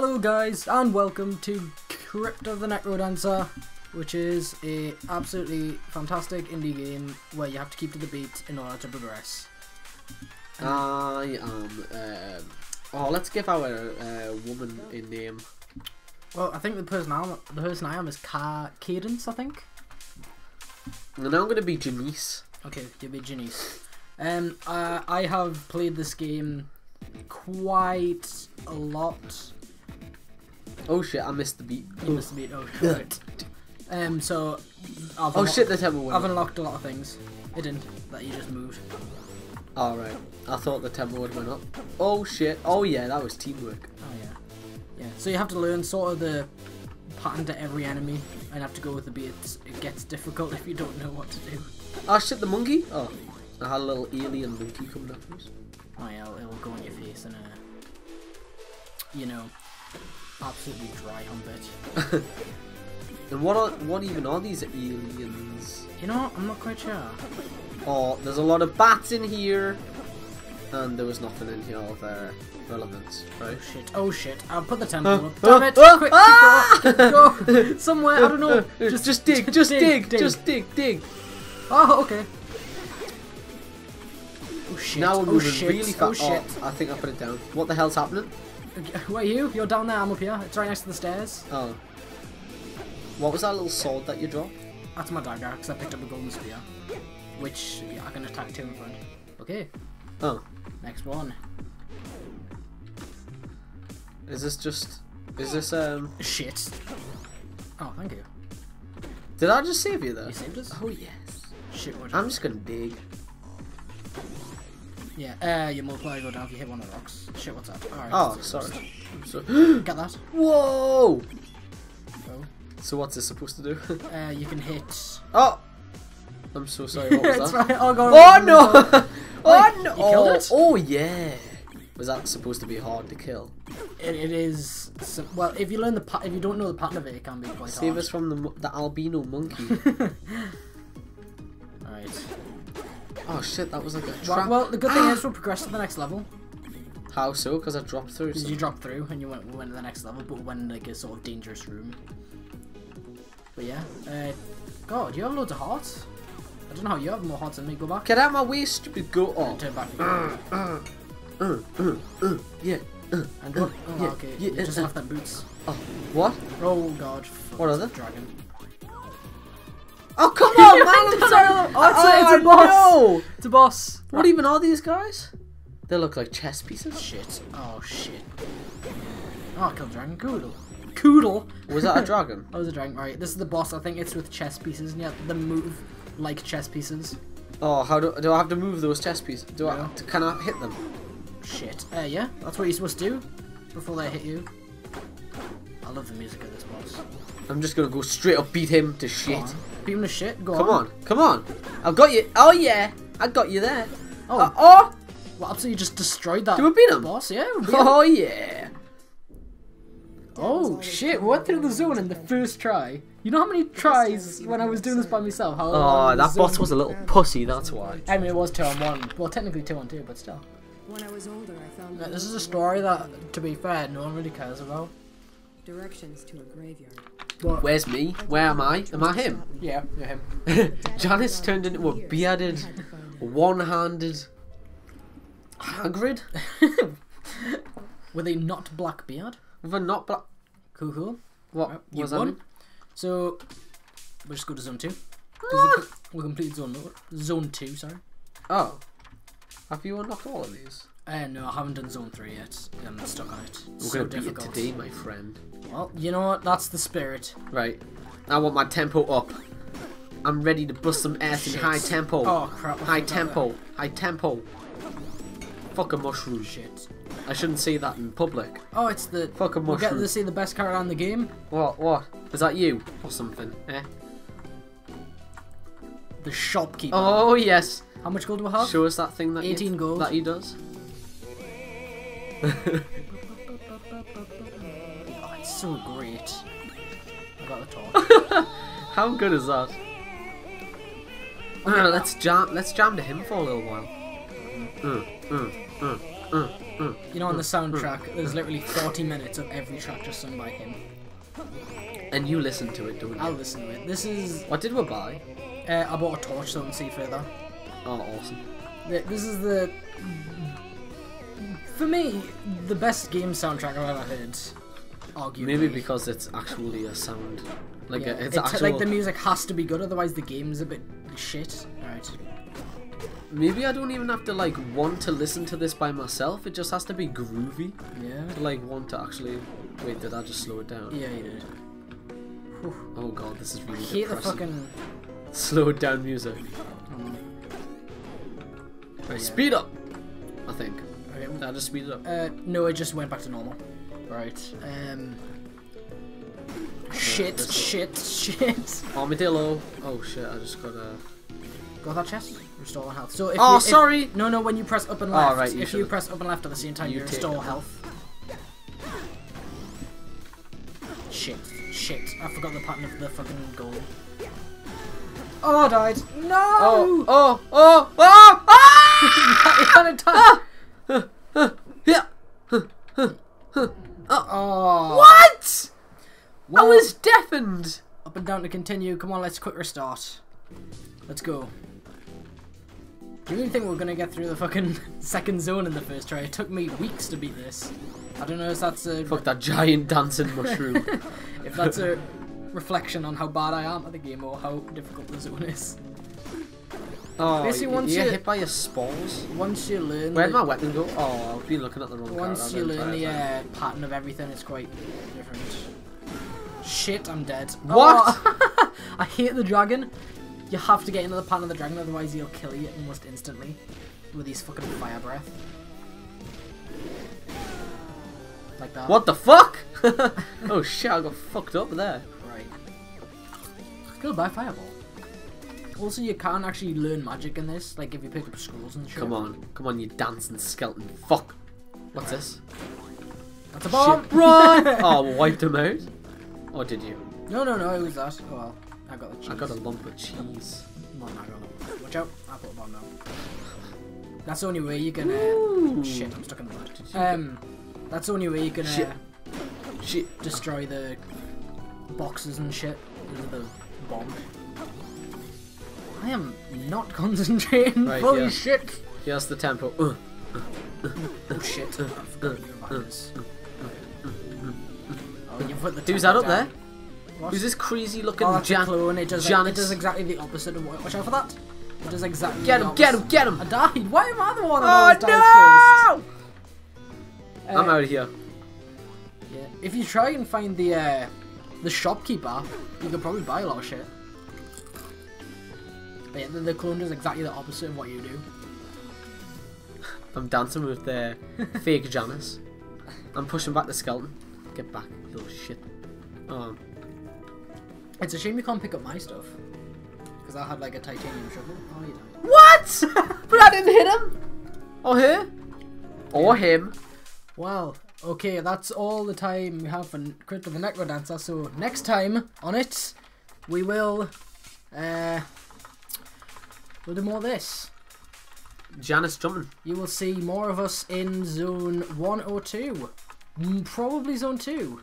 Hello guys and welcome to Crypt of the Necrodancer which is a absolutely fantastic indie game where you have to keep to the beat in order to progress. I am. Um, oh, let's give our uh, woman a name. Well, I think the person I am, the person I am is Car Cadence, I think. And I'm going to be Janice. Okay, you'll be Janice. Um, uh, I have played this game quite a lot. Oh shit, I missed the beat. You missed the beat. oh shit. Um, so I've Oh shit, the tempo went I've unlocked a lot of things. It didn't. That you just moved. Alright, I thought the tempo would went up. Oh shit, oh yeah, that was teamwork. Oh yeah, yeah. So you have to learn sort of the pattern to every enemy, and have to go with the beats. It gets difficult if you don't know what to do. Oh shit, the monkey? Oh, I had a little alien monkey coming after us. Oh yeah, it'll, it'll go in your face and uh, you know, absolutely dry hump it. And what are, what even are these aliens? You know, I'm not quite sure. Oh, there's a lot of bats in here. And there was nothing in here of uh, relevance, right? Oh shit! Oh shit! I'll put the tempo Uh, up. Damn it! uh, Quick, ah! keep going. Somewhere I don't know. Just, just dig, just dig, dig. just dig, dig. Oh, okay. Oh shit! Now we're oh moving shit! really oh fast. shit! I think I put it down. What the hell's happening? Where are you? You're down there. I'm up here. It's right next to the stairs. Oh. What was that little sword that you dropped? That's my dagger because I picked up a golden spear, which yeah, I can attack two in front. Okay, Oh. next one. Is this just... Is this, um... Shit. Oh, thank you. Did I just save you there? You saved us. Oh, yes. Shit, what? I'm just gonna dig. Yeah. Uh, your multiplier go down if you hit one of the rocks. Shit, what's up? Alright. Oh, sorry. So- Get that. Whoa! Oh. So what's this supposed to do? Uh, you can hit. oh! I'm so sorry, what was that? right. Oh god. Oh no! oh Wait, no! oh, oh yeah! Was that supposed to be hard to kill? It, it is. So, well, if you learn the if you don't know the pattern of it, it can be quite Save hard. us from the, the albino monkey. Alright. Oh shit, that was like a trap. well, the good thing is we'll progress to the next level. How so? Because I dropped through. Some- you dropped through and you went went to the next level, but went in like a sort of dangerous room. But yeah, uh, God, you have loads of hearts. I don't know how you have more hearts than me. Go back. Get out my way, stupid goat! Oh. Turn back. Uh, uh, uh, uh, yeah. Uh, And go. uh, Oh, yeah, okay. yeah, you just uh, left them boots. oh, what? Oh God. What are they? Dragon. Oh come on, man! I'm sorry. Oh, it's a- it's a boss. No. It's a boss. What even are these guys? They look like chess pieces. Shit. Oh shit. Oh, I killed dragon. Coodle. Coodle. Was that a dragon? That was a dragon. Right. This is the boss. I think it's with chess pieces. And yeah, the move like chess pieces. Oh, how do do I have to move those chess pieces? Do Yeah. I? Can I hit them? Shit. Uh, yeah, that's what you're supposed to do before they hit you. I love the music of this boss. I'm just gonna go straight up beat him to shit. Beat him to shit. Go Come on. on, come on! I've got you. Oh yeah, I got you there. Oh, Uh, oh, well, absolutely just destroyed that Do we beat him? boss. Yeah. we beat him. oh yeah. Oh shit! We went through the zone in the first try. You know how many tries when I was doing this by myself? How Oh, that boss was a little pussy. That's why. I mean, it was two on one. Well, technically two on two, but still. When I was older, I found Now, this is a story that, to be fair, no one really cares about. Directions to a graveyard. But Where's me? Where am I? Am I him? yeah, you're him. Janice turned into a bearded, one-handed Hagrid With a not black beard. with a not black. Cool, cool. What Right, was that? mean? So, we'll just go to zone two. Ah! the- we completed zone zone two. Sorry. Oh, have you unlocked all of these? Uh, no, I haven't done zone three yet. I'm stuck on it. We're so gonna beat it today, my friend. Well, you know what? That's the spirit. Right. I want my tempo up. I'm ready to bust some ass in high tempo. Oh crap! High tempo. High tempo. Fuck a mushroom. Shit. I shouldn't say that in public. Oh, it's the. Fuck a mushroom. We're getting to see the best character in the game. What? What? Is that you? Or something? Eh? The shopkeeper. Oh yes. How much gold do I have? Show us that thing that 18 you, gold. that he does. Oh, it's so great. I got the talk. How good is that? Uh, let's jam. Let's jam to him for a little while. Uh, uh. uh, uh. You know, on the soundtrack, there's literally 40 minutes of every track just sung by him. And you listen to it, don't you? I'll listen to it. This is. What did we buy? Uh, I bought a torch so I can see further. Oh, awesome. This is the. For me, the best game soundtrack I've ever heard. Arguably. Maybe because it's actually a sound. Like Yeah, a, it's, it's actual. like the music has to be good, otherwise the game's a bit shit. Alright. Maybe I don't even have to like want to listen to this by myself. It just has to be groovy Yeah. to like want to actually. Wait, did I just slow it down? Yeah, you did. Whew. Oh god, this is I really hate the fucking. Slow down music. Mm. Right, Yeah. speed up. I think. Did I just speed it up? Uh, no, it just went back to normal. Right. Um. Shit, shit, shit. Armadillo. Oh shit! I just got a. Got that chest? Restore health. So if Oh, you, if- sorry! no, no, when you press up and Oh, left, right, you if you should've- press up and left at the same time, You you, restore health. Shit, shit. I forgot the pattern of the fucking goal. Oh, I died. No! Oh, oh, oh, oh, ah! You die. Yeah. Oh. What? I was deafened. Up and down to continue. Come on, let's quick restart. Let's go. Do you really think we're gonna get through the fucking second zone in the first try? It took me weeks to beat this. I don't know if that's a Fuck that giant dancing mushroom. if that's a reflection on how bad I am at the game or how difficult the zone is. Oh, Basically, once you get you- hit by your spores. Once you learn, Where'd my weapon go? Oh, I've been looking at the wrong once you learn the uh, pattern of everything, it's quite different. Shit, I'm dead. What? Oh, I hate the dragon. You have to get into the pattern of the dragon, otherwise he'll kill you almost instantly with his fucking fire breath. Like that. What the fuck? oh shit, I got fucked up there. Right. Goodbye, fireball. Also, you can't actually learn magic in this, like if you pick up scrolls and shit. Come on, come on, you dancing skeleton. Fuck. What's this? That's a bomb! Shit, run! oh, wiped him out? Or did you? No, no, no, it was that. Oh well, I got the cheese. I got a lump of cheese. No, no, I got it. Watch out, I put a bomb down. That's the only way you can. Uh... Shit, I'm stuck in the mud. Um, that's the only way you can Shit. uh, Shit. destroy the boxes and shit with the bomb. I am not concentrating. Right, Holy yeah. shit! Here's the tempo. Uh, Oh shit! I forgot you about. Oh, you put the Who's that up there? What? Who's this crazy looking Oh, Jan- clone. It does, it does exactly the opposite of what. Watch out for that. It does exactly. Get him, get him, get him! I died. Why am I the one Oh no! first? I'm Uh, out of here. Yeah. If you try and find the uh, the shopkeeper, you can probably buy a lot of shit. Yeah, the, the clone does exactly the opposite of what you do. I'm dancing with the fake Janice. I'm pushing back the skeleton. Get back, you little shit. Oh, It's a shame you can't pick up my stuff. Because I had like a titanium shovel. Oh, you died. What? but I didn't hit him. Or her. Or him. Well, okay, that's all the time we have for Crypt of the Necrodancer. So next time on it, we will, uh, we'll do more of this. Janice jumping. You will see more of us in Zone one or two. Probably Zone 2.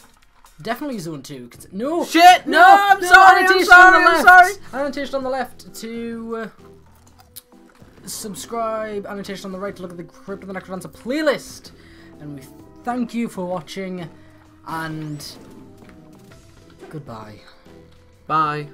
Definitely Zone two. No! Shit! No, I'm sorry, I'm sorry, on the I'm sorry. Annotation on the left to uh, subscribe. Annotation on the right to look at the Crypt of the Necrodancer playlist. And we thank you for watching. And goodbye. Bye.